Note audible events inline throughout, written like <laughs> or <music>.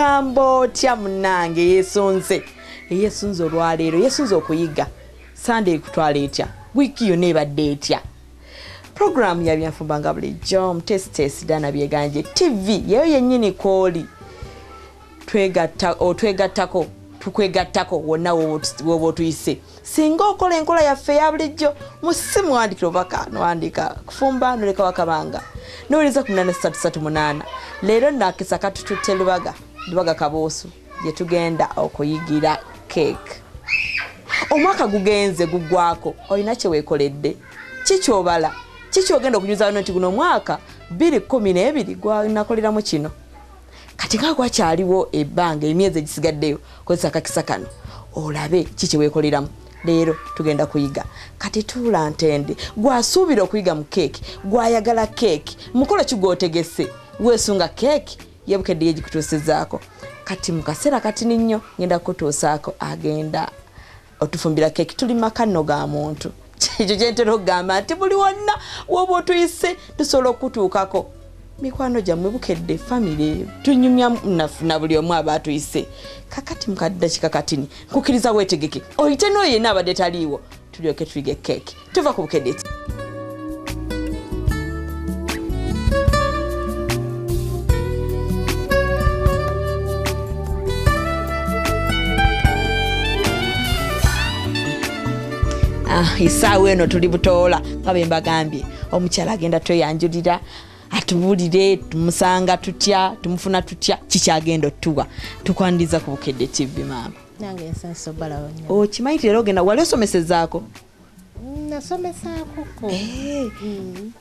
ogamba otya munange yesunze eyesunze olwaleero yesunze okuyiga. Sande ekutwala etya? Wiiki yonna ebadde etya? Puroguramu yabyanfumba nga bulijjo mutesitesi dana byeganje tv yeyo yennyini twegatta- otwegattako tukwegattako wonna woba otuyise singa okola enkola yaffe eya bulijjo mu ssimu wandikira obaka nowandika kufumba noleka wakabanga. Nowuliriza ku 8338 leero nakisa katututte lubaga lubaga kaboosu gye tugenda okuyigira keeke omwaka gugenze guggwako olina kyeweekoledde kikyobala kikyogenda okunyuza no nti guno omwaka 212 gwanakoleramu kino? Kati nga gwakyaliwo ebbanga emyezi egisigaddeyo kozesa akakisa kano. Olabe kikyeweekoleramu leero tugenda kuyiga. Kati tuula ntende. Gwasuubira okuyiga mu keeki gwayagala keeki mukolo kigwotegese weesunga keeki ye gikutuusizaako kati mu kaseera katini nnyo ngenda kukutuusaako agenda otufumbira keeki. Tuli maka nno ga muntu. <laughs> Ekyo kyentera okugamba nti buli wonna woba otuyise tusobola okutuukako. Mikwano gyammwe bukedde famire tunyumya nafuna buli omu aba atuyise. Kakati mukadakika katini nkukiriza weetegeke oyite n'oyo yenna abadde taliiwo tulyoke tuyige keeki. Tuva ku bukedde Esaawa eno tuli butoola nga bwe mbagambye. Omukyala agenda tweyanjulira atubuulire tumusanga tutya tumufuna tutya kikyagenda otuwa tukwaniriza ku bukedde tv maama. Nange ensanso balawo nnyo okimanyi ti leero ogenda wali osomesezaako? Nasomesaakoko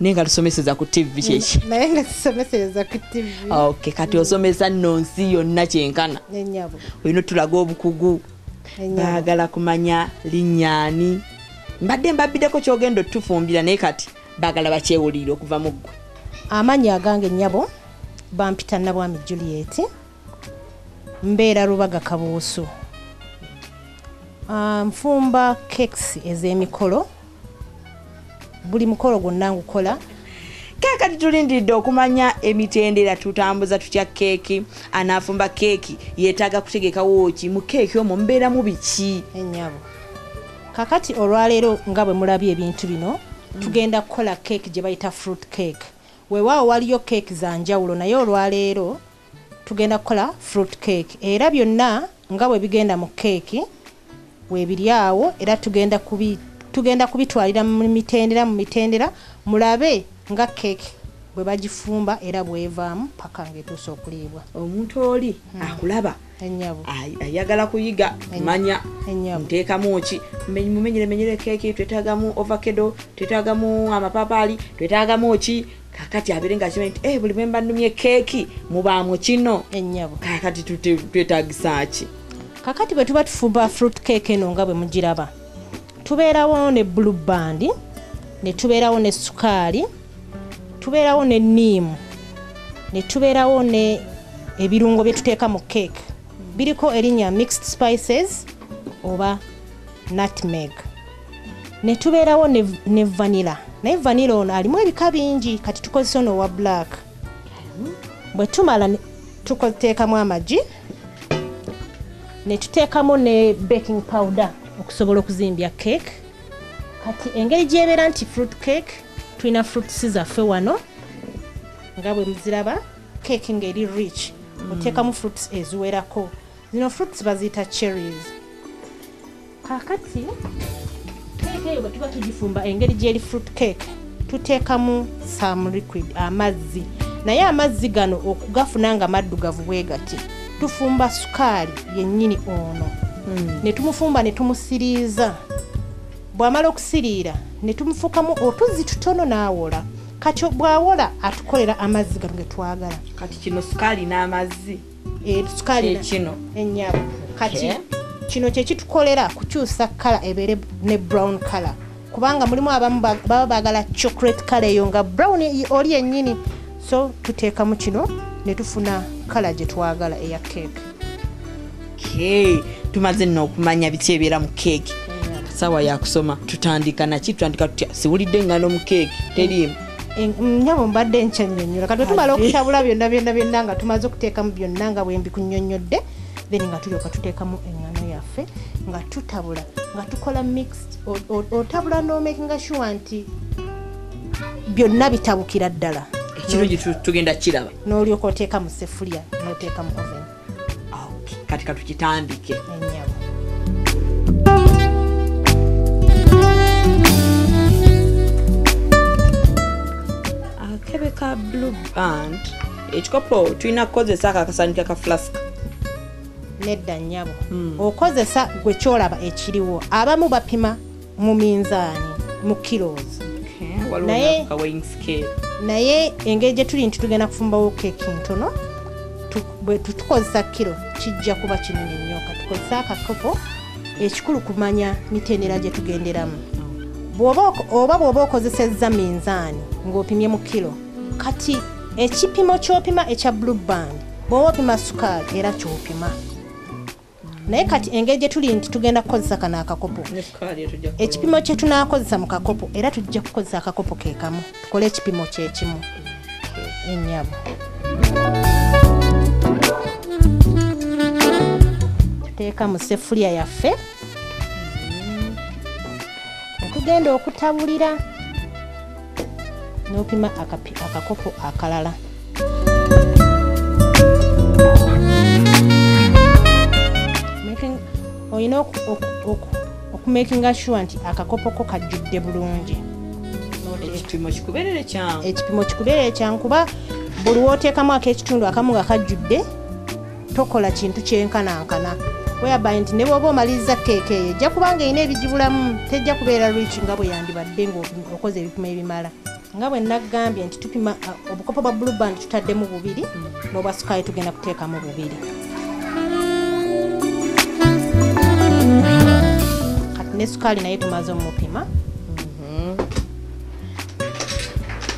naye nga tusomeseza ku tv kyeki naye nga tusomesereza ku tv ok kati osomesa nno nsi yonna kyenkana. Olina otulaga obukugu baagala kumanya linyaani mbadde mbabbideko kyogenda otufumbira naye kati baagala bakyewulire okuva mu ggwe. Amannya agange nnyabo bampita nabwami juliet mbeera lubaga kabuusu. Ah, nfumba cakes ez'emikolo. Buli mukolo gwonna ngukola. Kakati tulindiridde okumanya emitendera tutambuza tutya keeki? Anaafumba keeki yeetaaga kutegekawo ki mu keeki omwo mubeeramu biki? Enyabo kakati olwaleero nga bwe mulabye ebintu bino tugenda kukola cake gye bayita fruit cake. Weewaawo waliyo cake za njawulo naye olwaleero tugenda kukola fruit cake. Era byonna nga bwe bigenda mu cake weebiri awo era tugenda kubi tugenda kubitwalira mu mitendera mu mitendera mulabe nga cake bwe bagifumba era bwevaamu paka ngaetuusa okuliibwa. Omuntu oli akulaba enyabo ay- ayagala kuyiga manya nteekamu ki? Mmenye- mumenyeremenyere keeki twetaagamu ovakedo twetaagamu amapapaali twetaagamu ki? Kakati abeere nga akimanyi nti "Eh, buli bwe mba nnumye keeki mubaamu kino? Enyabo kakati twetaagisa ki? Kakati bwe tuba tufumba fruit cake eno nga bwe mugiraba tubeerawo ne blue band ne tubeerawo ne sukaali tubeerawo ne niimu ne tubeerawo ne ebirungo bye tuteeka mu cake. Biriko erinnya mixed spices oba nutmeg. Ne tubeerawo ne, vanilla. Naye vanilla ono alimu ebika bingi kati tukozesa ono owa black. Bwe tumala tuteekamu amagi ne tuteekamu ne baking powder okusobola okuzimbya cake. Kati engeri gyebeera nti fruit cake tulina fruits zaffe wano nga bwe muziraba cake ng'eri rich. Oteekamu fruits eziwerako. Zino fruits baziyita cherries. Kakati cake eyo bwe tuba tugifumba engeri gyeri fruit cake tuteekamu some liquid amazzi. Naye amazzi gano okugafuna nga maddugavu bwe gati. Tufumba sukaali yennyini ono. Ne tumufumba ne tumusiriiza bw'amala okusiriira ne tumufukamu otuzzi tutono n'awola. Kati bw'awola atukolera amazzi gano ge twagala. Kati kino sukaali n'amazzi. Eh, sukaali ekino ennyabo kati kino kyekitukolera kukyusa kala ebeere ne brown kala kubanga mulimu abamu ba- baba baagala chocolate kala eyo nga brown oli yennyini. So tuteekamu kino ne tufuna kala gye twagala eya cake. Ke tumaze nno okumanya biki ebiera mu keeki sawa yakusoma tutandika naki tutandika tutya. Siwulidde engano mu keeki teriimu En- nyabo mbadde nkyanyonyola kati tumala okutabula byonna byonna byonna nga tumaze okuteekamu byonna nga bwe mbikunyonyodde then nga tulyoka tuteekamu eŋŋano yaffe nga tutabula nga tukola mixed otabula n'omakinga sure nti byonna bitabukira ddala. Ekirungi tu- tugenda kiraba. N'olyoka oteeka mu sefuliya n'oteeka mu oven. Okay, kati katukitandike ennyabo ka blue band. Ekikopo tulina kukozesa ako akasanika ka flask. Nedda nnyabo. Okozesa gwe kyolaba ekiriwo. Abamu bapima mu minzaani mu waliwo Naye- naye engeri gye tuli nti tugenda kufumbawo keeki ntono bwe tutukozesa kiro kijja kuba kinene nnyo. Katukozesa akakopo ekikulu kumanya mitendera gye tugenderamu. Ok- oba bw'oba okozesezza minzaani ng'opimye mu kiro kati ekipimo ky'opima ekya blue band? Bw'oba opima sukaali era kyopima. Naye kati engeri gye tuli nti tugenda kukozesa kano akakopo. Ekipimo kye tunaakozesa mu kakopo era tujja kukozesa akakopo ke kamu. Tukole ekipimo kyekimu ennyabo tuteeka mu sefuliya yaffe. Netugenda okutabulira n'opima akakopo akalala. Olina oku- oku- oku- okumakinga sure nti akakopo ko kajjudde bulungi. Ekipimo kikubeerere kyangu. Kyankuba buli wooteekamu ak'ekitundu akamu nga kajjudde tokola kintu kyenkanankana. Weyabaye nti ne bwoba omaliriza keeke eyo ejja kubanga erina ebigibulamu tejja kubeera lwiki nga bwe yandibadde ngaokoze ebipimo ebimala nga bwe naggambye nti tupima a, obukopo bwa blue band tutaddemu bubiri n'obwa sukaali tugenda kuteekamu bubiri. Kati ne sukaali naye tumaze omupima.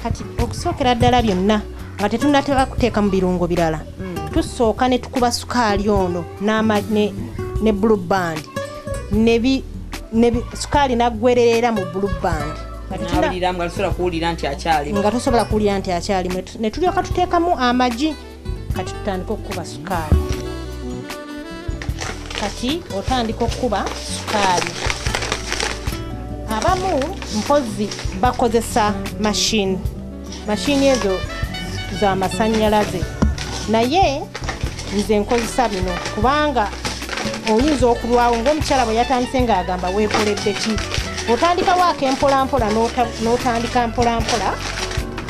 Kati okusookera ddala byonna nga tetunatera kuteeka mu birungo birala tusooka ne tukuba sukaali ono ne, ne blue band. Ne bi- ne bi- sukaali naggwererera mu blue band Nga tosobola kuwulira nti akyalimu. Nga tosobola kuwulira nti akyalimu. Ne tu- ne tulyoka tuteekamu amagi. Kati tutandika okukuba sukaali. Kati otandika okukuba sukaali. Abamu mpozi bakozesa mashini mashini ezo za masanyalaze. Naye nze nkozesa bino kubanga oyinza okulwawo ngaomukyala bwe yatandise ng'agamba weekoledde ki otandikawo akempolampola n'ota- n'otandika mpolampola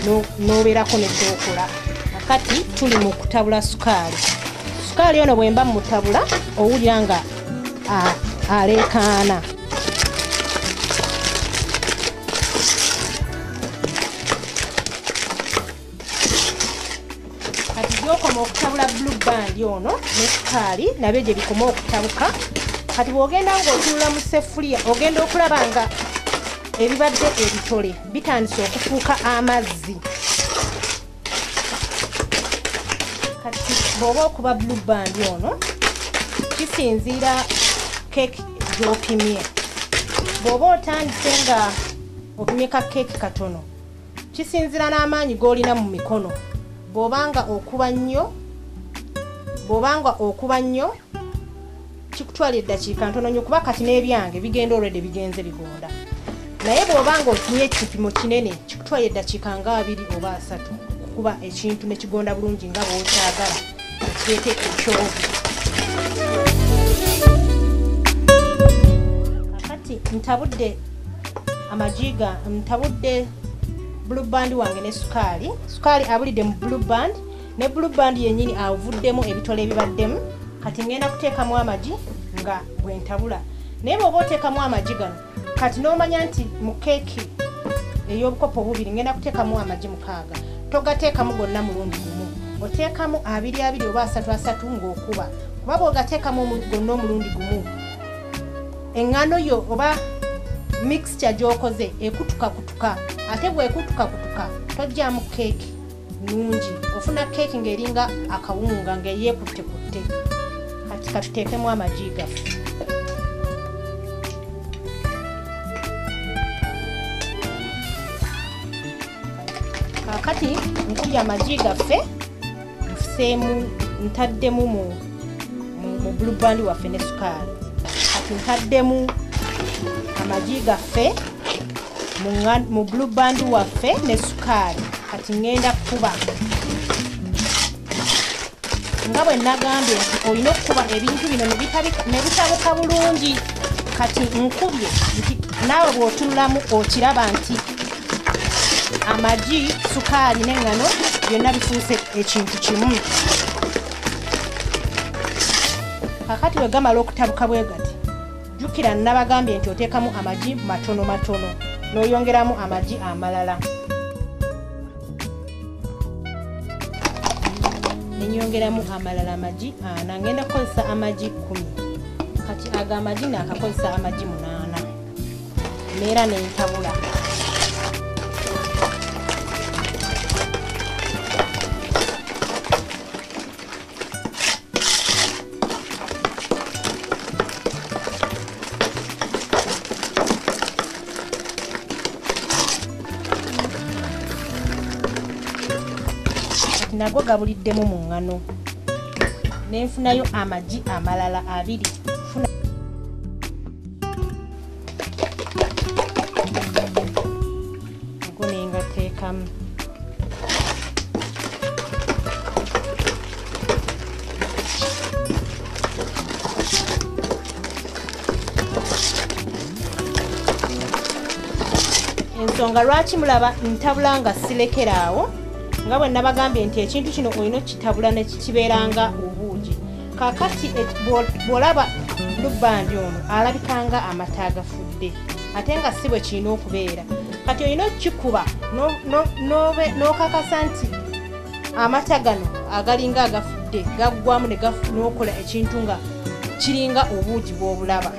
no- n'obeerako nekyokola akati tuli mu kutabula sukaali. Sukaali ono bwe mba mutabula owulira nga aleekaana. Kati gyokoma okutabula blue band ono ne sukaali nabyo gye bikoma okutabuka kati bw'ogenda ng'otunula mu sefuliya ogenda okulaba nga ebibadde ebitole bitandise okufuuka amazzi. Kati bw'oba okuba blue band ono kisinziira keeki gy'opimye. Bw'oba otandise nga opimye ka keeki katono kisinziira n'amaanyi g'olina mu mikono. Bw'obanga okuba nnyo bw'obanga okuba nnyo kikutwala eddakiika ntono nnyo kuba kati n'ebyange bigenda olwedde bigenze bigonda naye bw'obanga otumye ekipimo kinene kikutwala eddakiika nga abiri oba asatu kukuba ekintu nekigonda bulungi nga bw'okyagala ekireete ekyovu kakati ntabudde amajiga ntabudde blue band wange ne sukaali. Sukaali abulidde mu blue band ne blue band yennyini avuddemu ebitole ebibaddemu kati ngenda kuteekamu amagi nga bwe ntabula. Naye bw'oba oteekamu amagi gano kati n'omanya nti mu keeki ey'obukopo bubiri ngenda kuteekamu amagi mukaaga togateekamu gonna mulundi gumu. Oteekamu abiri abiri oba asatu asatu ng'okuba. Kuba bw'ogateekamu omu- gonna omulundi gumu eŋŋano yo oba mixture gy'okoze ekutukakutuka ate bwekutukakutuka tojjamu keeki nungi. Ofuna keeki ng'eringa akawunga ng'eyeekuttekutte katuteekemu amagi gaffe kakati nkubye amagi gaffe nfuseemu ntaddemu mu bulubandi waffe ne sukaali. Kati ntaddemu amagi gaffe mu bulubandi waffe ne sukaali. Kati ŋŋenda kukuba nga bwe nagambye nti olina okukuba ebintu bino ne bitabuka bulungi. Kati nkubye nti naawe bw'otunulamu okiraba nti amagi sukaali n'eŋŋano byonna bifuuse ekintu kimu. Kakati we gamala okutabuka bwe gati jjukira nabagambye nti oteekamu amagi matono matono n'oyongeramu amagi amalala nenyongeramu amalala amagi ana ngenda kukozesa amagi kumi. Kati ago amagi nakakozesa amagi munaana. Neera nentabula nago gabuliddemu mu ŋŋano nenfunayo amagi amalala abiri. Nago nengateekamu ensonga lwaki mulaba ntabula nga sirekeraawo nga bwe nabagambye nti ekintu kino olina okitabula nekikibeeranga obuugi kakati e- bw'o- bw'olaba lubandi ono alabikanga amata agafudde ate nga si bwe kirina okubeera. Kati olina okukikuba n'okakasa nti amata gano agalinga agafudde gaggwamu n'okola ekintu nga kiringa obuugi bw'obulaba